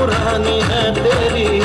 पुरानी है तेरी।